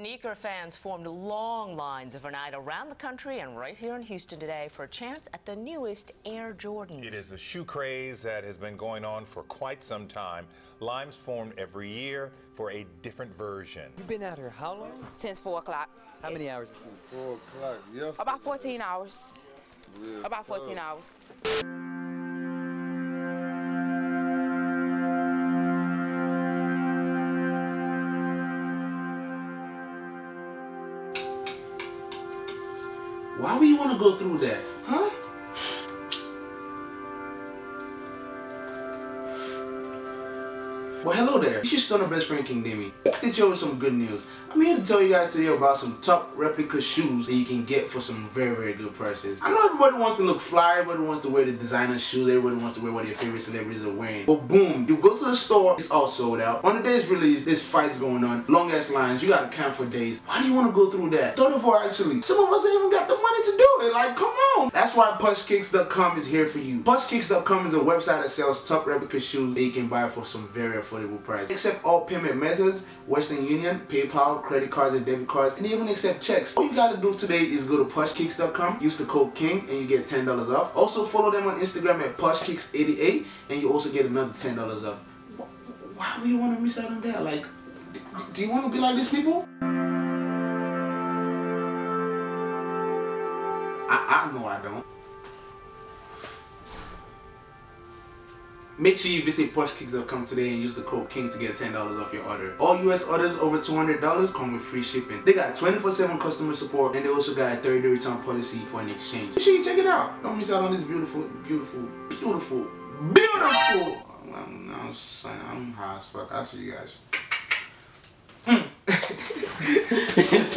Sneaker fans formed long lines overnight around the country and right here in Houston today for a chance at the newest Air Jordans. It is the shoe craze that has been going on for quite some time. Lines formed every year for a different version. You've been out here how long? Since 4 o'clock. How many hours? Since 4 o'clock, yes. About 14 hours. Real About tough. 14 hours. Why would you want to go through that? Well, hello there. This is Stunner Best Friend King Demi. Back at you with some good news. I'm here to tell you guys today about some top replica shoes that you can get for some very, very good prices. I know everybody wants to look fly, everybody wants to wear the designer shoes, everybody wants to wear what their favorite celebrities are wearing. But boom, you go to the store, it's all sold out. On the day's release, there's fights going on, long ass lines, you gotta camp for days. Why do you want to go through that? Of all, actually, some of us ain't even got the money to do it. Like, come on. That's why PoshKicks.com is here for you. PoshKicks.com is a website that sells top replica shoes that you can buy for some very affordable price. Accept all payment methods, Western Union, PayPal, credit cards and debit cards, and even accept checks. All you gotta do today is go to PoshKicks.com, use the code KING, and you get $10 off. Also follow them on Instagram at PoshKicks88, and you also get another $10 off. Why would you want to miss out on that? Like, do you want to be like these people? I, I know I don't. Make sure you visit PoshKicks.com today and use the code KING to get $10 off your order. All US orders over $200 come with free shipping. They got 24-7 customer support and they also got a 30-day return policy for an exchange. Make sure you check it out. Don't miss out on this beautiful, beautiful, beautiful, beautiful. I'm, I'm, saying, I'm high as fuck. I'll see you guys. Hmm.